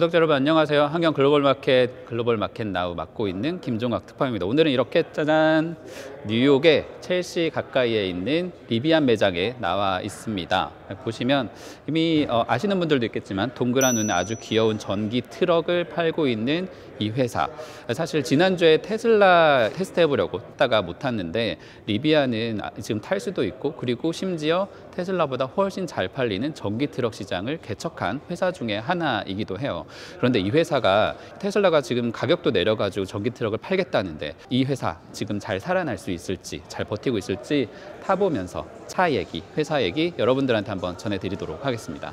구독자 여러분 안녕하세요. 한경 글로벌 마켓 글로벌 마켓 나우 맡고 있는 김종학 특파원입니다. 오늘은 이렇게 짜잔 뉴욕의 첼시 가까이에 있는 리비안 매장에 나와 있습니다. 보시면 이미 어, 아시는 분들도 있겠지만 동그란 눈에 아주 귀여운 전기 트럭을 팔고 있는 이 회사. 사실 지난주에 테슬라 테스트 해보려고 했다가 못 탔는데 리비안은 아- 지금 탈 수도 있고 그리고 심지어 테슬라보다 훨씬 잘 팔리는 전기 트럭 시장을 개척한 회사 중에 하나이기도 해요. 그런데 이 회사가 테슬라가 지금 가격도 내려가지고 전기 트럭을 팔겠다는데 이 회사 지금 잘 살아날 수 있을지 잘 버티고 있을지 타보면서 차 얘기, 회사 얘기 여러분들한테 한번 전해드리도록 하겠습니다.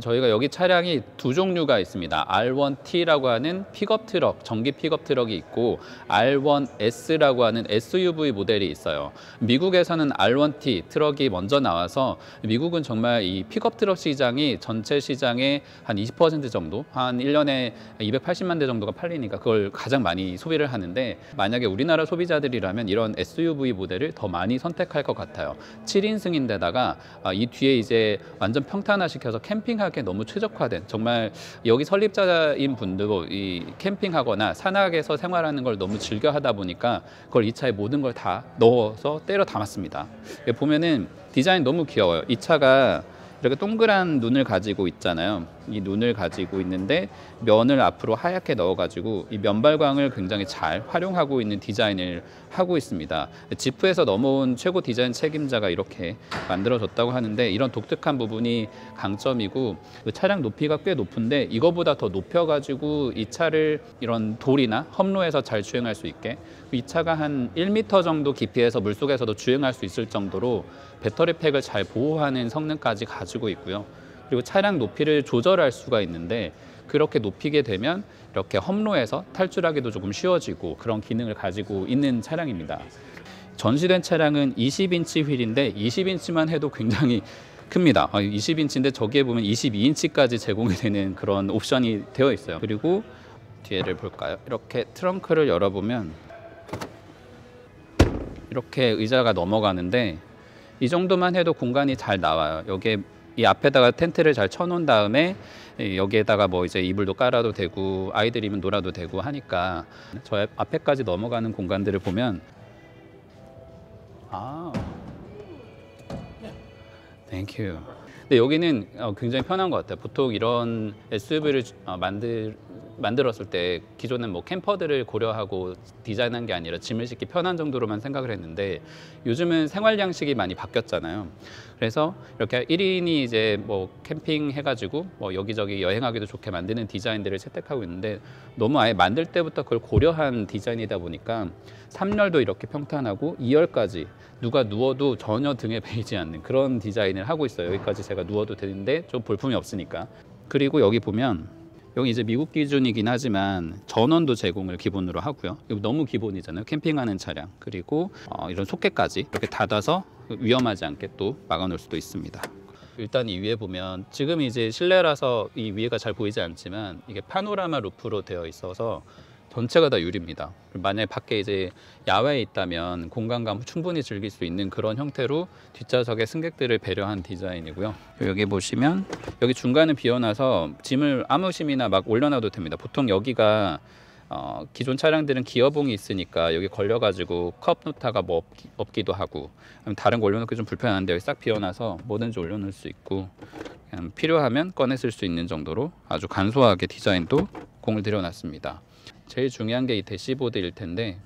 저희가 여기 차량이 두 종류가 있습니다. R1T라고 하는 픽업 트럭, 전기 픽업 트럭이 있고 R1S라고 하는 SUV 모델이 있어요. 미국에서는 R1T 트럭이 먼저 나와서 미국은 정말 이 픽업 트럭 시장이 전체 시장의 한 20% 정도, 한 1년에 280만 대 정도가 팔리니까 그걸 가장 많이 소비를 하는데 만약에 우리나라 소비자들이라면 이런 SUV 모델을 더 많이 선택할 것 같아요. 7인승인데다가 아, 이 뒤에 이제 완전 평탄화시켜서 캠핑하기에 너무 최적화된 정말 여기 설립자인 분들도 이 캠핑하거나 산악에서 생활하는 걸 너무 즐겨 하다 보니까 그걸 이 차에 모든 걸 다 넣어서 때려 담았습니다. 보면은 디자인 너무 귀여워요. 이 차가 이렇게 동그란 눈을 가지고 있잖아요. 이 눈을 가지고 있는데 면을 앞으로 하얗게 넣어가지고 이 면발광을 굉장히 잘 활용하고 있는 디자인을 하고 있습니다. 지프에서 넘어온 최고 디자인 책임자가 이렇게 만들어졌다고 하는데 이런 독특한 부분이 강점이고 그 차량 높이가 꽤 높은데 이거보다 더 높여가지고 이 차를 이런 돌이나 험로에서 잘 주행할 수 있게 이 차가 한 1m 정도 깊이에서 물속에서도 주행할 수 있을 정도로 배터리 팩을 잘 보호하는 성능까지 가지고 있고요. 그리고 차량 높이를 조절할 수가 있는데 그렇게 높이게 되면 이렇게 험로에서 탈출하기도 조금 쉬워지고 그런 기능을 가지고 있는 차량입니다. 전시된 차량은 20인치 휠인데 20인치만 해도 굉장히 큽니다. 20인치인데 저기에 보면 22인치까지 제공이 되는 그런 옵션이 되어 있어요. 그리고 뒤에를 볼까요? 이렇게 트렁크를 열어보면 이렇게 의자가 넘어가는데 이 정도만 해도 공간이 잘 나와요. 여기에 이 앞에다가 텐트를 잘 쳐놓은 다음에 이 여기에다가 뭐 이제 이불도 깔아도 되고 아이들이면 놀아도 되고 하니까 저 앞에까지 넘어가는 공간들을 보면 아, you. 근데 여기는 어, 굉장히 편한 것 같아요. 보통 이런 SUV를 만들 만들었을 때 기존엔 뭐 캠퍼들을 고려하고 디자인한 게 아니라 짐을 싣기 편한 정도로만 생각을 했는데 요즘은 생활 양식이 많이 바뀌었잖아요. 그래서 이렇게 1인이 이제 뭐 캠핑 해가지고 뭐 여기저기 여행하기도 좋게 만드는 디자인들을 채택하고 있는데 너무 아예 만들 때부터 그걸 고려한 디자인이다 보니까 3열도 이렇게 평탄하고 2열까지 누가 누워도 전혀 등에 베이지 않는 그런 디자인을 하고 있어요. 여기까지 제가 누워도 되는데 좀 볼품이 없으니까. 그리고 여기 보면 여기 이제 미국 기준이긴 하지만 전원도 제공을 기본으로 하고요. 이거 너무 기본이잖아요. 캠핑하는 차량. 그리고 어, 이런 소켓까지 이렇게 닫아서 위험하지 않게 또 막아놓을 수도 있습니다. 일단 이 위에 보면 지금 이제 실내라서 이 위에가 잘 보이지 않지만 이게 파노라마 루프로 되어 있어서 전체가 다 유리입니다. 만약에 밖에 이제 야외에 있다면 공간감 충분히 즐길 수 있는 그런 형태로 뒷좌석의 승객들을 배려한 디자인이고요. 여기 보시면 여기 중간은 비어놔서 짐을 아무 심이나 막 올려놔도 됩니다. 보통 여기가 어, 기존 차량들은 기어봉이 있으니까 여기 걸려가지고 컵 놓다가 뭐 없기, 없기 도 하고 다른 거 올려놓기 좀 불편한데 여기 싹 비워놔서 뭐든지 올려놓을 수 있고 필요하면 꺼내 쓸 수 있는 정도로 아주 간소하게 디자인도 공을 들여놨습니다. 제일 중요한 게 이 대시보드일 텐데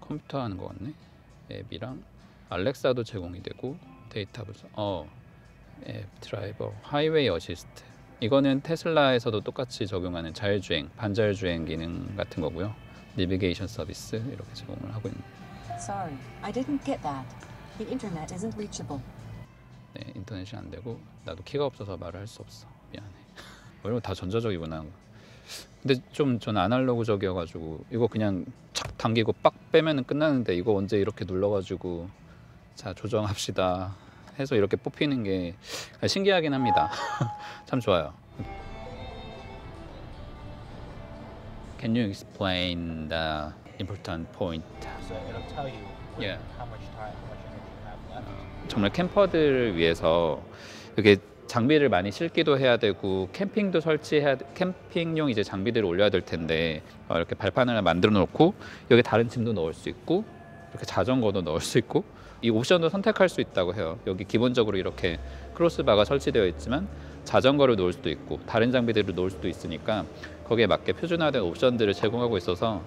컴퓨터 하는 것 같네. 앱이랑 알렉사도 제공이 되고 데이터 분석. 어, 앱 드라이버, highway assist. 이거는 테슬라에서도 똑같이 적용하는 자율주행, 반자율주행 기능 같은 거고요. 내비게이션 서비스 이렇게 제공을 하고 있는. Sorry, I didn't get that. The internet isn't reachable. 네, 인터넷이 안 되고 나도 키가 없어서 말을 할 수 없어. 미안해. 이런 거 다 전자적이구나. 근데 좀전 아날로그적이어가지고 이거 그냥 착 당기고 빡 빼면은 끝나는데 이거 언제 이렇게 눌러가지고 자 조정합시다 해서 이렇게 뽑히는 게 신기하긴 합니다. 참 좋아요. Can you explain the important point? So it'll tell you Yeah. how much time, how much energy you have left. 정말 캠퍼들을 위해서 이게 장비를 많이 실기도 해야 되고 캠핑도 설치해야 캠핑용 이제 장비들을 올려야 될 텐데 어, 이렇게 발판을 만들어 놓고 여기 다른 짐도 넣을 수 있고 이렇게 자전거도 넣을 수 있고 이 옵션도 선택할 수 있다고 해요. 여기 기본적으로 이렇게 크로스바가 설치되어 있지만 자전거를 놓을 수도 있고 다른 장비들을 놓을 수도 있으니까 거기에 맞게 표준화된 옵션들을 제공하고 있어서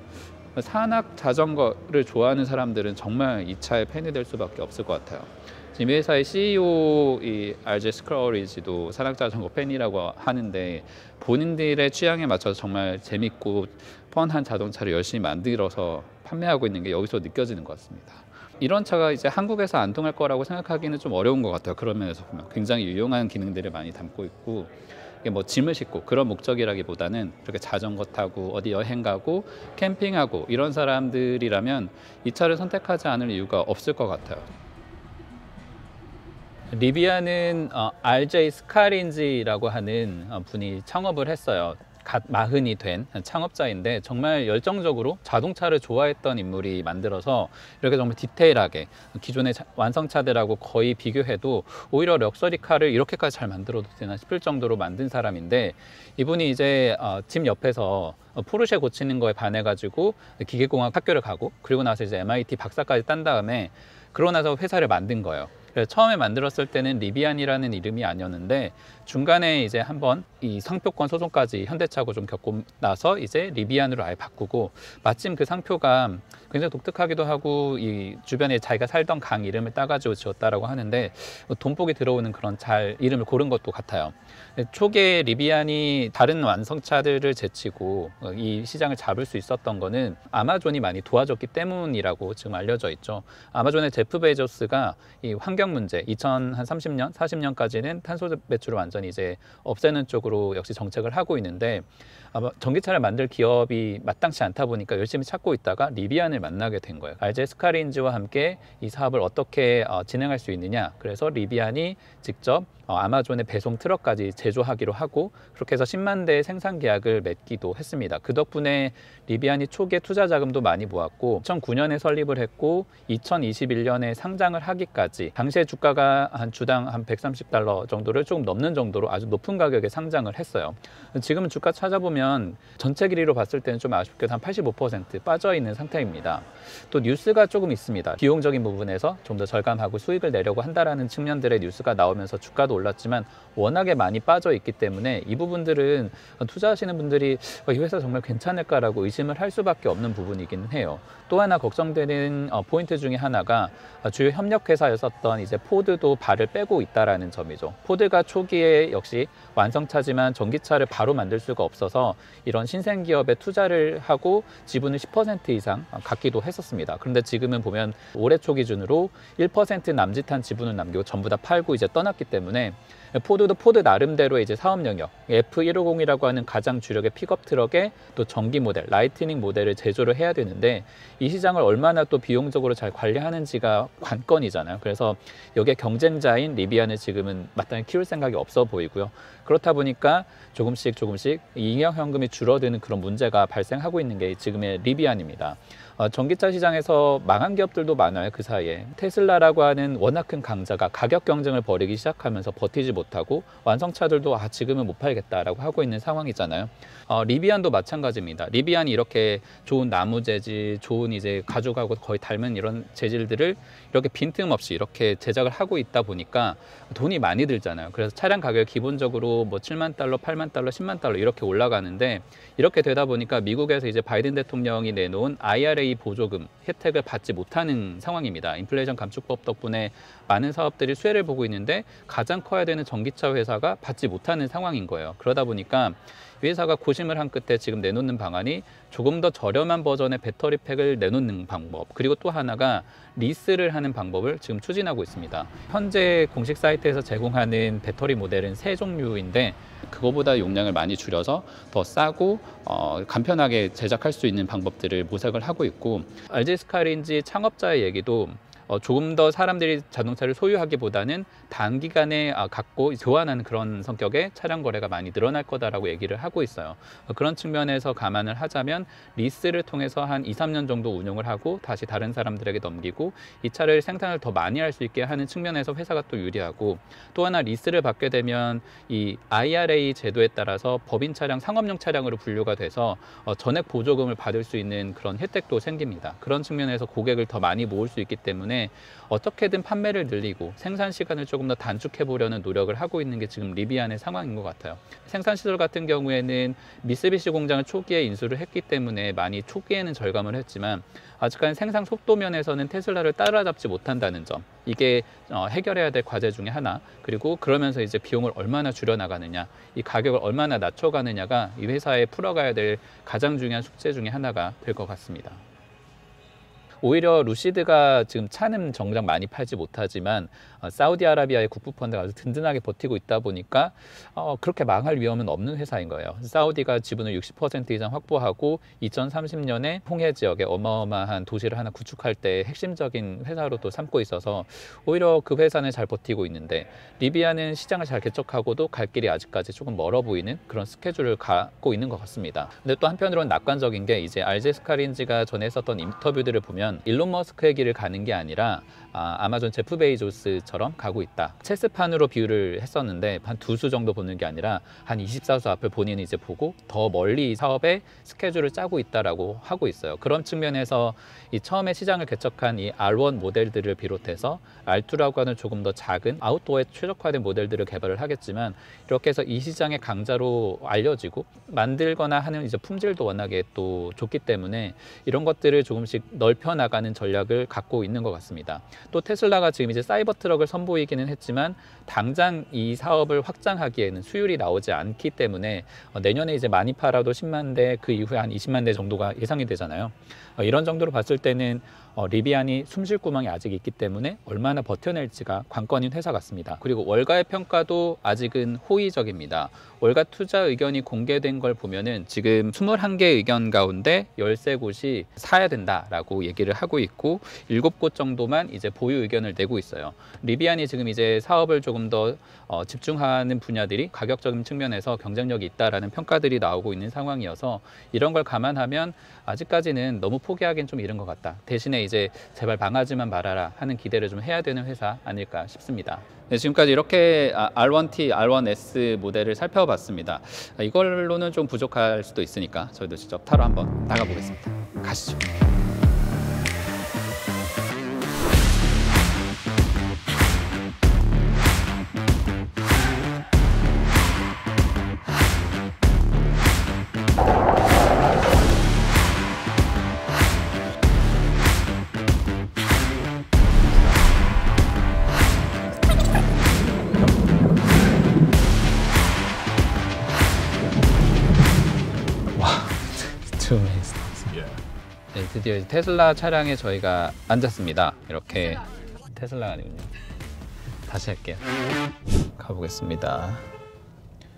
산악 자전거를 좋아하는 사람들은 정말 이 차의 팬이 될 수밖에 없을 것 같아요. 지금 이 회사의 CEO 이 RJ 스크로리지도 산악 자전거 팬이라고 하는데 본인들의 취향에 맞춰서 정말 재밌고 펀한 자동차를 열심히 만들어서 판매하고 있는 게 여기서 느껴지는 것 같습니다. 이런 차가 이제 한국에서 안 통할 거라고 생각하기는 좀 어려운 것 같아요. 그런 면에서 보면 굉장히 유용한 기능들을 많이 담고 있고 뭐 짐을 싣고 그런 목적이라기보다는 이렇게 자전거 타고 어디 여행 가고 캠핑하고 이런 사람들이라면 이 차를 선택하지 않을 이유가 없을 것 같아요. 리비아는 어, RJ 스카린지라고 하는 어, 분이 창업을 했어요. 갓 마흔이 된 창업자인데 정말 열정적으로 자동차를 좋아했던 인물이 만들어서 이렇게 정말 디테일하게 기존의 자- 완성차들하고 거의 비교해도 오히려 럭셔리카를 이렇게까지 잘 만들어도 되나 싶을 정도로 만든 사람인데 이분이 이제 어, 집 옆에서 어, 포르쉐 고치는 거에 반해 가지고 기계공학 학교를 가고 그리고 나서 이제 MIT 박사까지 딴 다음에 그러고 나서 회사를 만든 거예요. 그래서 처음에 만들었을 때는 리비안이라는 이름이 아니었는데 중간에 이제 한번 이 상표권 소송까지 현대차고 좀 겪고 나서 이제 리비안으로 아예 바꾸고 마침 그 상표가 굉장히 독특하기도 하고 이 주변에 자기가 살던 강 이름을 따가지고 지었다라고 하는데 돈복이 들어오는 그런 잘 이름을 고른 것도 같아요. 초기에 리비안이 다른 완성차들을 제치고 어, 이 시장을 잡을 수 있었던 거는 아마존이 많이 도와줬기 때문이라고 지금 알려져 있죠. 아마존의 제프 베조스가 이 환경 문제 2030년, 40년까지는 탄소 배출을 완전히 이제 없애는 쪽으로 역시 정책을 하고 있는데 아마 전기차를 만들 기업이 마땅치 않다 보니까 열심히 찾고 있다가 리비안을 만나게 된 거예요. RJ 스카린지와 함께 이 사업을 어떻게 어, 진행할 수 있느냐. 그래서 리비안이 직접 어, 아마존의 배송 트럭까지 제조하기로 하고 그렇게 해서 10만 대의 생산 계약을 맺기도 했습니다. 그 덕분에 리비안이 초기에 투자 자금도 많이 모았고 2009년에 설립을 했고 2021년에 상장을 하기까지 당시에 주가가 한 주당 한 130달러 정도를 조금 넘는 정도로 아주 높은 가격에 상장을 했어요. 지금 주가 찾아보면 전체 길이로 봤을 때는 좀 아쉽게도 한 85% 빠져 있는 상태입니다. 또 뉴스가 조금 있습니다. 비용적인 부분에서 좀 더 절감하고 수익을 내려고 한다라는 측면들의 뉴스가 나오면서 주가도 올랐지만 워낙에 많이 빠져 있기 때문에 이 부분들은 투자하시는 분들이 어, 이 회사 정말 괜찮을까라고 의심을 할 수밖에 없는 부분이기는 해요. 또 하나 걱정되는 어, 포인트 중에 하나가 어, 주요 협력 회사였었던 이제 포드도 발을 빼고 있다라는 점이죠. 포드가 초기에 역시 완성차지만 전기차를 바로 만들 수가 없어서 이런 신생 기업에 투자를 하고 지분을 10% 이상 갖기도 했었습니다. 그런데 지금은 보면 올해 초 기준으로 1% 남짓한 지분을 남기고 전부 다 팔고 이제 떠났기 때문에 포드도 포드 나름대로 이제 사업 영역 F150이라고 하는 가장 주력의 픽업 트럭에 또 전기 모델, 라이트닝 모델을 제조를 해야 되는데 이 시장을 얼마나 또 비용적으로 잘 관리하는지가 관건이잖아요. 그래서 여기에 경쟁자인 리비안을 지금은 마땅히 키울 생각이 없어 보이고요. 그렇다 보니까 조금씩 조금씩 잉여 현금이 줄어드는 그런 문제가 발생하고 있는 게 지금의 리비안입니다. 어, 전기차 시장에서 망한 기업들도 많아요 그 사이에. 테슬라라고 하는 워낙 큰 강자가 가격 경쟁을 벌이기 시작하면서 버티지 못하고 완성차들도 아 지금은 못 팔겠다라고 하고 있는 상황이잖아요. 어, 리비안도 마찬가지입니다. 리비안이 이렇게 좋은 나무 재질 좋은 이제 가죽하고 거의 닮은 이런 재질들을 이렇게 빈틈없이 이렇게 제작을 하고 있다 보니까 돈이 많이 들잖아요. 그래서 차량 가격이 기본적으로 뭐 7만 달러 8만 달러 10만 달러 이렇게 올라가는데 이렇게 되다 보니까 미국에서 이제 바이든 대통령이 내놓은 IRA 보조금 혜택을 받지 못하는 상황입니다. 인플레이션 감축법 덕분에 많은 사업들이 수혜를 보고 있는데 가장 커야 되는 전기차 회사가 받지 못하는 상황인 거예요. 그러다 보니까 이 회사가 고심을 한 끝에 지금 내놓는 방안이 조금 더 저렴한 버전의 배터리 팩을 내놓는 방법 그리고 또 하나가 리스를 하는 방법을 지금 추진하고 있습니다. 현재 공식 사이트에서 제공하는 배터리 모델은 세 종류인데 그거보다 용량을 많이 줄여서 더 싸고 어, 간편하게 제작할 수 있는 방법들을 모색을 하고 있고 RJ 스카린지 창업자의 얘기도 어, 조금 더 사람들이 자동차를 소유하기보다는 단기간에 아, 갖고 교환하는 그런 성격의 차량 거래가 많이 늘어날 거다라고 얘기를 하고 있어요. 어, 그런 측면에서 감안을 하자면 리스를 통해서 한 2, 3년 정도 운용을 하고 다시 다른 사람들에게 넘기고 이 차를 생산을 더 많이 할 수 있게 하는 측면에서 회사가 또 유리하고 또 하나 리스를 받게 되면 이 IRA 제도에 따라서 법인 차량, 상업용 차량으로 분류가 돼서 어, 전액 보조금을 받을 수 있는 그런 혜택도 생깁니다. 그런 측면에서 고객을 더 많이 모을 수 있기 때문에 어떻게든 판매를 늘리고 생산 시간을 조금 더 단축해 보려는 노력을 하고 있는 게 지금 리비안의 상황인 것 같아요. 생산 시설 같은 경우에는 미쓰비시 공장을 초기에 인수를 했기 때문에 많이 초기에는 절감을 했지만 아직까지 생산 속도 면에서는 테슬라를 따라잡지 못한다는 점 이게 어, 해결해야 될 과제 중에 하나 그리고 그러면서 이제 비용을 얼마나 줄여 나가느냐 이 가격을 얼마나 낮춰가느냐가 이 회사에 풀어가야 될 가장 중요한 숙제 중에 하나가 될 것 같습니다. 오히려 루시드가 지금 차는 정작 많이 팔지 못하지만 어, 사우디아라비아의 국부펀드가 아주 든든하게 버티고 있다 보니까 어, 그렇게 망할 위험은 없는 회사인 거예요. 사우디가 지분을 60% 이상 확보하고 2030년에 홍해 지역에 어마어마한 도시를 하나 구축할 때 핵심적인 회사로 또 삼고 있어서 오히려 그 회사는 잘 버티고 있는데 리비아는 시장을 잘 개척하고도 갈 길이 아직까지 조금 멀어 보이는 그런 스케줄을 갖고 있는 것 같습니다. 근데 또 한편으로는 낙관적인 게 이제 알제스카린지가 전에 했었던 인터뷰들을 보면 일론 머스크의 길을 가는 게 아니라 아, 아마존 제프 베이조스처럼 가고 있다. 체스판으로 비유를 했었는데 한 두 수 정도 보는 게 아니라 한 24수 앞을 본인이 이제 보고 더 멀리 사업의 스케줄을 짜고 있다라고 하고 있어요. 그런 측면에서 이 처음에 시장을 개척한 이 R1 모델들을 비롯해서 R2라고 하는 조금 더 작은 아웃도어에 최적화된 모델들을 개발을 하겠지만 이렇게 해서 이 시장의 강자로 알려지고 만들거나 하는 이제 품질도 워낙에 또 좋기 때문에 이런 것들을 조금씩 넓혀 나가는 전략을 갖고 있는 것 같습니다. 또 테슬라가 지금 이제 사이버 트럭을 선보이기는 했지만 당장 이 사업을 확장하기에는 수율이 나오지 않기 때문에 어, 내년에 이제 많이 팔아도 10만 대 그 이후에 한 20만 대 정도가 예상이 되잖아요. 어, 이런 정도로 봤을 때는 어, 리비안이 숨쉴 구멍이 아직 있기 때문에 얼마나 버텨낼지가 관건인 회사 같습니다. 그리고 월가의 평가도 아직은 호의적입니다. 월가 투자 의견이 공개된 걸 보면은 지금 21개 의견 가운데 13곳이 사야 된다라고 얘기를 하고 있고 7곳 정도만 이제 보유 의견을 내고 있어요. 리비안이 지금 이제 사업을 조금 더 어, 집중하는 분야들이 가격적인 측면에서 경쟁력이 있다라는 평가들이 나오고 있는 상황이어서 이런 걸 감안하면 아직까지는 너무 포기하기엔 좀 이른 것 같다. 대신에 이제 제발 망하지만 말아라 하는 기대를 좀 해야 되는 회사 아닐까 싶습니다. 네, 지금까지 이렇게 아, R1T, R1S 모델을 살펴봤습니다. 아, 이걸로는 좀 부족할 수도 있으니까 저희도 직접 타러 한번 나가보겠습니다. 가시죠. 드디어 테슬라 차량에 저희가 앉았습니다. 이렇게 테슬라가 아니군요. 다시 할게요. 가보겠습니다.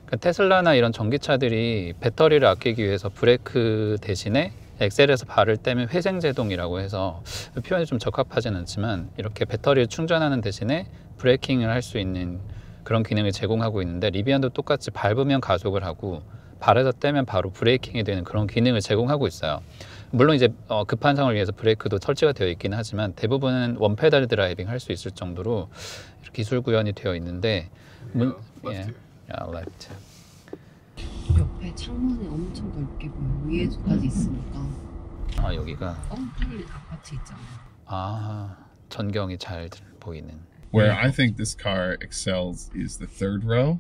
그러니까 테슬라나 이런 전기차들이 배터리를 아끼기 위해서 브레이크 대신에 엑셀에서 발을 떼면 회생 제동이라고 해서 표현이 좀 적합하진 않지만 이렇게 배터리를 충전하는 대신에 브레이킹을 할 수 있는 그런 기능을 제공하고 있는데 리비안도 똑같이 밟으면 가속을 하고 발에서 떼면 바로 braking이 되는 그런 기능을 제공하고 있어요. 물론 이제 어, 급한 상황을 위해서 브레이크도 설치가 되어 있긴 하지만 대부분은 one pedal driving 할 수 있을 정도로 기술 구현이 되어 있는데 문, 예, 야, left. 옆에 창문이 엄청 넓게 보여. 위에까지 있으니까. 아 여기가 아파트 있잖아. 아 전경이 잘 보이는. Where I think this car excels is the third row,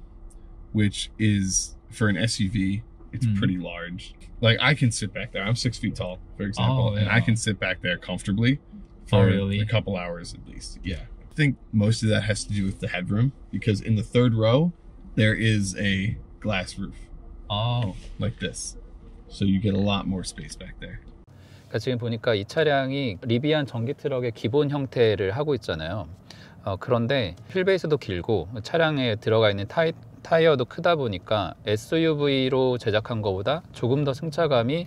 which is for an SUV, it's Mhm. pretty large. Like I can sit back there. I'm six feet tall, for example, Oh, and I yeah. can sit back there comfortably for really? a couple hours at least. Yeah. I think most of that has to do with the headroom because in the third row there is a glass roof 아 like this. So you get a lot more space back there. 그러니까 지금 보니까 이 차량이 리비안 전기 트럭의 기본 형태를 하고 있잖아요. 어, 그런데 휠베이스도 길고 차량에 들어가 있는 타이, 타이어도 크다 보니까 SUV로 제작한 것보다 조금 더 승차감이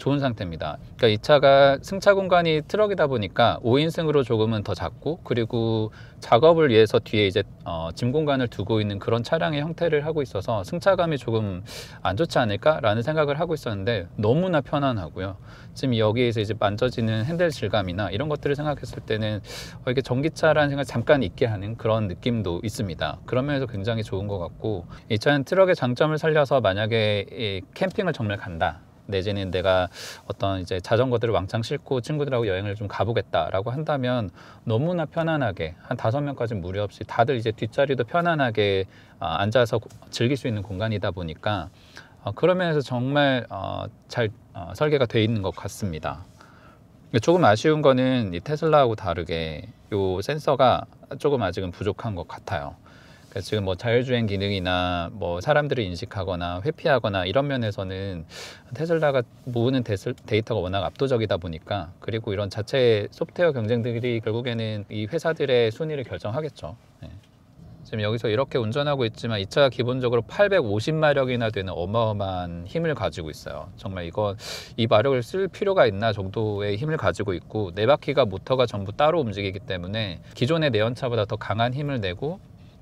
좋은 상태입니다. 그러니까 이 차가 승차 공간이 트럭이다 보니까 5인승으로 조금은 더 작고 그리고 작업을 위해서 뒤에 이제 어, 짐 공간을 두고 있는 그런 차량의 형태를 하고 있어서 승차감이 조금 안 좋지 않을까라는 생각을 하고 있었는데 너무나 편안하고요. 지금 여기에서 이제 만져지는 핸들 질감이나 이런 것들을 생각했을 때는 어, 이게 전기차라는 생각 잠깐 있게 하는 그런 느낌도 있습니다. 그런 면에서 굉장히 좋은 것 같고 이 차는 트럭의 장점을 살려서 만약에 이 캠핑을 정말 간다. 내지는 내가 어떤 이제 자전거들을 왕창 싣고 친구들하고 여행을 좀 가보겠다라고 한다면 너무나 편안하게 한 다섯 명까지 무리 없이 다들 이제 뒷자리도 편안하게 어, 앉아서 즐길 수 있는 공간이다 보니까 어, 그런 면에서 정말 어, 잘 어, 설계가 돼 있는 것 같습니다. 조금 아쉬운 거는 이 테슬라하고 다르게 요 센서가 조금 아직은 부족한 것 같아요. 그러니까 지금 뭐 자율주행 기능이나 뭐 사람들을 인식하거나 회피하거나 이런 면에서는 테슬라가 모으는 데이터가 워낙 압도적이다 보니까 그리고 이런 자체 소프트웨어 경쟁들이 결국에는 이 회사들의 순위를 결정하겠죠. 네. 지금 여기서 이렇게 운전하고 있지만 이 차가 기본적으로 850마력이나 되는 어마어마한 힘을 가지고 있어요. 정말 이거 이 마력을 쓸 필요가 있나 정도의 힘을 가지고 있고 네 바퀴가 모터가 전부 따로 움직이기 때문에 기존의 내연차보다 더 강한 힘을 내고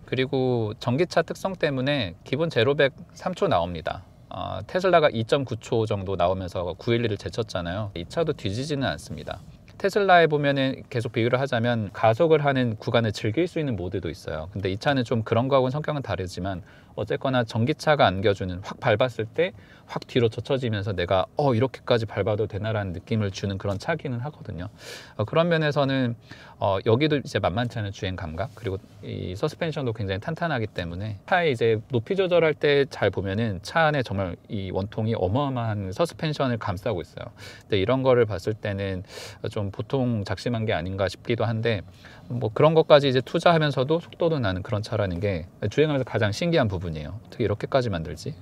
그리고 전기차 특성 때문에 기본 제로백 3초 나옵니다. 어, 테슬라가 2.9초 정도 나오면서 911을 제쳤잖아요. 이 차도 뒤지지는 않습니다. 테슬라에 보면은 계속 비교를 하자면 가속을 하는 구간을 즐길 수 있는 모드도 있어요. 근데 이 차는 좀 그런 거하고는 성격은 다르지만 어쨌거나 전기차가 안겨주는 확 밟았을 때 확 뒤로 젖혀지면서 내가 어 이렇게까지 밟아도 되나라는 느낌을 주는 그런 차기는 하거든요. 어, 그런 면에서는 어, 여기도 이제 만만치 않은 주행 감각 그리고 이 서스펜션도 굉장히 탄탄하기 때문에 차에 이제 높이 조절할 때 잘 보면은 차 안에 정말 이 원통이 어마어마한 서스펜션을 감싸고 있어요. 근데 이런 거를 봤을 때는 좀 보통 작심한 게 아닌가 싶기도 한데 뭐 그런 것까지 이제 투자하면서도 속도도 나는 그런 차라는 게 주행하면서 가장 신기한 부분이에요. 어떻게 이렇게까지 만들지?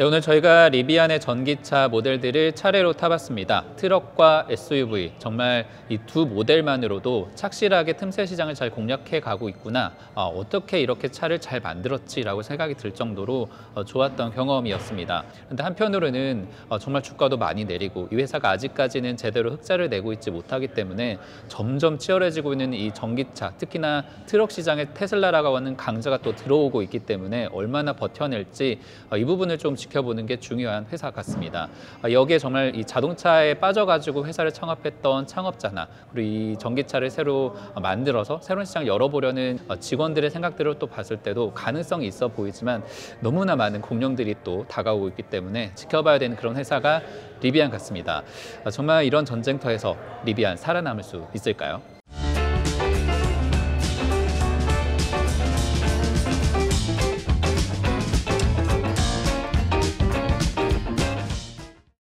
네, 오늘 저희가 리비안의 전기차 모델들을 차례로 타봤습니다. 트럭과 SUV 정말 이 두 모델만으로도 착실하게 틈새 시장을 잘 공략해 가고 있구나. 어, 떻게 이렇게 차를 잘 만들었지라고 생각이 들 정도로 어, 좋았던 경험이었습니다. 그런데 한편으로는 어, 정말 주가도 많이 내리고 이 회사가 아직까지는 제대로 흑자를 내고 있지 못하기 때문에 점점 치열해지고 있는 이 전기차, 특히나 트럭 시장에 테슬라라고 하는 강자가 또 들어오고 있기 때문에 얼마나 버텨낼지 어, 이 부분을 좀는 게 중요한 회사 같습니다. 어, 여기에 정말 이 자동차에 빠져가지고 회사를 창업했던 창업자나 그리고 이 전기차를 새로 어, 만들어서 새로운 시장을 열어보려는 어, 직원들의 생각들을 또 봤을 때도 가능성이 있어 보이지만 너무나 많은 공룡들이 또 다가오고 있기 때문에 지켜봐야 되는 그런 회사가 리비안 같습니다. 어, 정말 이런 전쟁터에서 리비안 살아남을 수 있을까요?